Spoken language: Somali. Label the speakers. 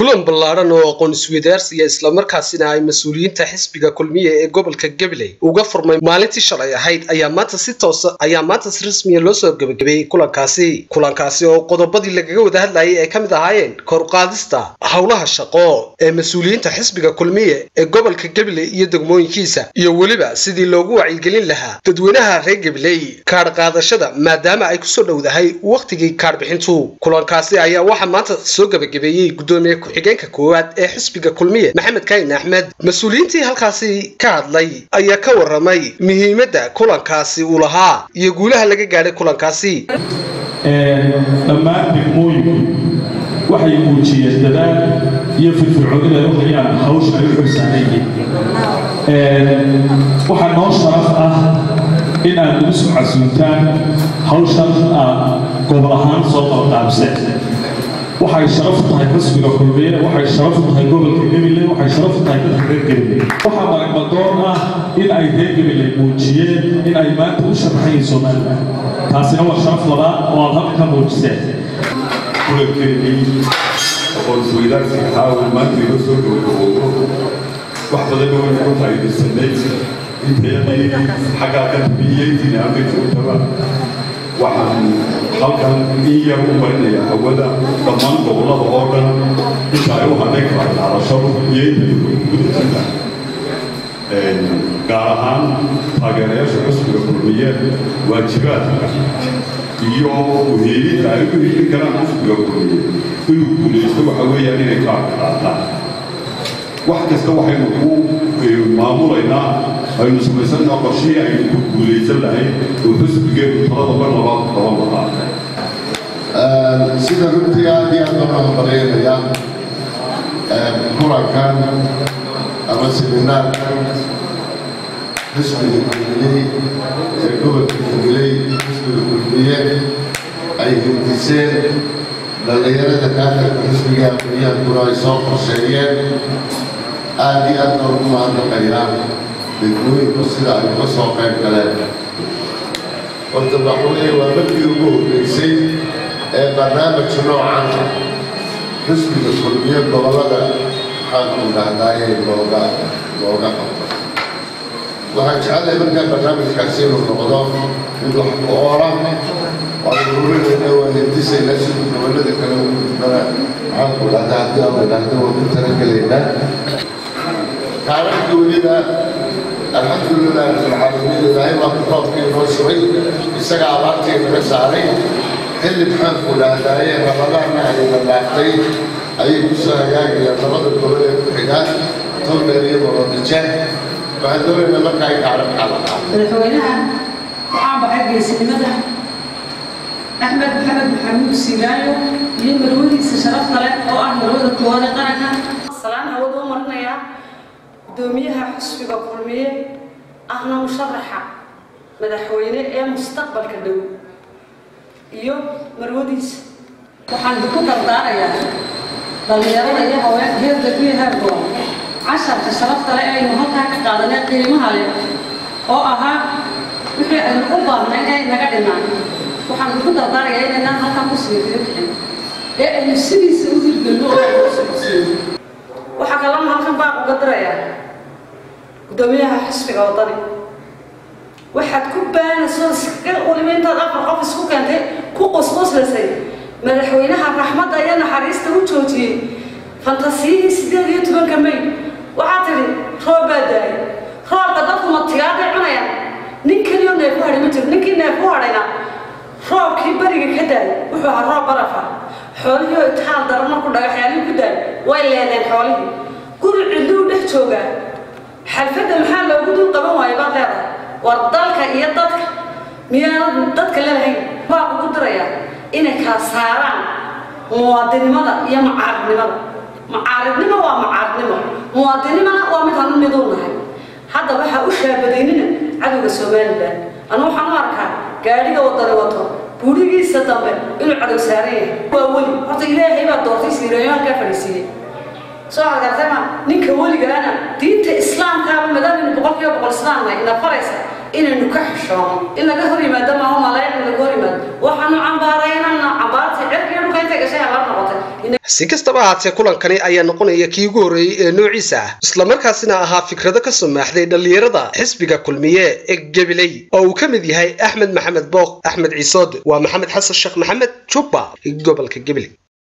Speaker 1: kulan ballaaran oo aqoon isweydaarsiya islamarkaasina ay mas'uuliyiinta xisbiga kulmiye ee gobolka gabiley uga furmay maalintii shalay ahayd ayaa maanta si toosa ayaa maanta si rasmiya loo soo gebagabeeyey kulankaasi. Kulankaasi oo qodobadii lagaga wada hadlayay ay ka mid ahaayeen koruqaadista howlaha shaqo ee mas'uuliyiinta xisbiga kulmiye ee gobolka gabiley iyo degmooyinkiisa iyo weliba sidii loogu wacyigelin lahaa dadweynaha reer gabiley kaadh qaadashada maadaama ay ku soo dhowdahay wakhtigii kaadh bixintu. Kulankaasi ayaa waxaa maanta soo gebagabeeyey gudoomiye ku-xigeenka koowaad ee xisbiga kulmiye maxamed kaahin axmed mas'uuliyiintii halkaasi ka hadlay ayaa ka waramay muhiimadda kulankaasi uu lahaa iyo guulaha laga gaadhay kulankaasi.
Speaker 2: Dhammaan degmooyinku waxay muujiyeen dadaal iyo firfircoon inay u hayaan hawsha ay u xilsaanayeen waxaa noo sharaf ah in aad ugu soo casuuntaan hawshan aad gobol ahaan soo qalqaabseen waxay sharaf tahay xisbiga kulmiye waxay sharaf tahay gobolka gabiley waxay sharaf tahay dadka reer gabiley waxaa maragmadoon ah in ay reer gabiley muujiyeen in ay maanta u sharaxayiin somalilan taasina waa sharaf labaad oo aad halka ka muujiseen
Speaker 3: kulankeennii aqoon-isweydaarsi ahaa uu maanta inoo soo gabagaboobo wax badanna waynu ku faa'iidaysanay intayadii xaggaa ka tabiyeyntiina halka joogtaba waxaan halkan in yar u marinayaa hawada dhammaan gobollada oo dhan inta ay u hadhay kala qaadashadu iyo gaar ahaan taageerayaasha xusbiga kulmiye waajibaadka iyo uheelinta ay u helin karaan xusbiga kulmiye inuu guulaysto waxa weeyaan inay kaarka qaataan wax kasta waxaynu ku maamulaynaa aynu samaysannaa qorshihii aynu ku guulaysan lahayn oo xusbigeenu talada mar labaad qaban lahaa
Speaker 4: sida runtii aad iyo aad loo hambalyaynaya kulankan ama seminaarkan xisbiga kulmiyey ee gobolka gabiley xisbiga kulmiye ay hindiseen dhallinyarada kaatarka xisbiga aqoonyahankuna ay soo qorsheeyeen aad iyo aad loogu mahadnaqayaa degmooyinku sida ay uga soo qayb galeen horta waxaweye waa markii ugu horreysay ee barnaamij noocan xisbiga kulmiye gobollada maxaanku idhaahdaaye looga looga qabto waxaan jecelahay markaa barnaamijkaasi inuu noqdo mid wax ku oola waan ururinayna waan hindisaynaa siduu gobollada kale u gudbana maxaanku idhahdaa haddii aan idhaahdo waan ku talagelaynaa kaaranka weliba alxamdulilah rabbilcaalamiin ilaahay baa roobkii inoo shubay isaga abaartii naga saaray xilli maxaanku idhaahdaaye rabadaanna ayna dhaaftay ayay ku soo hagaagayaan labada gobol ee ku xigaan togdheer iyo borodije waxaan doonaynaa marka ay kacran kalaqa
Speaker 5: madaxweynaha waxaan baxay geesinimada axmed maxamed maxamuud siilaayo iyo marwadiisa sharafta leh oo ah marwada koowaad ee qaranka salaan hawada u marinayaa gudoomiyaha xusbiga kulmiye ahna musharaxa madaxweyne ee mustaqbalka dhow iyo marwadiisa waxaan ku dardaarayaa dhallinyarada iyo haween heerda iyo heergoon casharka sharafta leh aynu halkaa ka qaadanay qiimaha leh oo ahaa wixii aynu u baahnayn ee naga dhinaan waxaan ku dardaarayaa inaynaan halkaa ku siifiyo bixin ee aynu sidiisa u hirgelno oo aynu waxaa kaloo halkan baan uga dirayaa gudoomiyaha xisbiga wadani waxaad ku baanayso weliba intaad afar qof isku keentay ku qosqoslaysay madaxweynaha raxmadda iyo naxariista u joojiyey. Fantasiyihii sideed iyo tobanka may waxaa tidhi roob baa daayay. Roobka dadku matigaaday cunayaan nin keliyo neefu hadhay ma jiro. Ninkii neefu hadhayna roobkii beriga ka daayay. Wuxuu ahaa roob barafa. Xoolihii oo itaal darano ku dhagaxyaalihii ku daayay. Way leedeen xoolihii. Guri cidluu dhex joogaa xalfadda maxaa loogu dul qaban waayay baad leedahay war dalka iyo dadka. Miyaanad dadka leedahayn baa ugu dirayaa inay kala saaraan muwaadinimada iyo macaaridnimada. Macaaridnimo waa macaaridnimo. Muwaadinimana waa mid hanu miduu nahay. Hadda waxaa u shaabadaynina cadowga somalilan anu waxaan u arkaa gaadhiga wadani wato buurigiisa dambe inuu cadow saaran yahay. Waa weli horta ilaahay baa doortay siireeyo halkaa fadhiisiiyey soo argartama ninka weligaana diinta islaamkaaba maadaamanu boqolkiiba boqol islaamnahay ina faraysa inaynu ka xishoono in laga hor yimaado maaho malaa'ig in laga hor yimaado waxaanu cambaaraynana cambaarta cirkiyo dhulka intay gashay abaar noqotay
Speaker 1: si kastaba ahaatee kulankani ayaa noqonaya kii ugu horreeyey ee noociisa ah. Islamarkaasina ahaa fikrado ka soo maaxday dhallinyarada xisbiga kulmiye ee gabiley oo uu ka mid yahay axmed maxamed booq axmed ciisood waa maxamed xasan sheekh maxamed jubba gobolka gabiley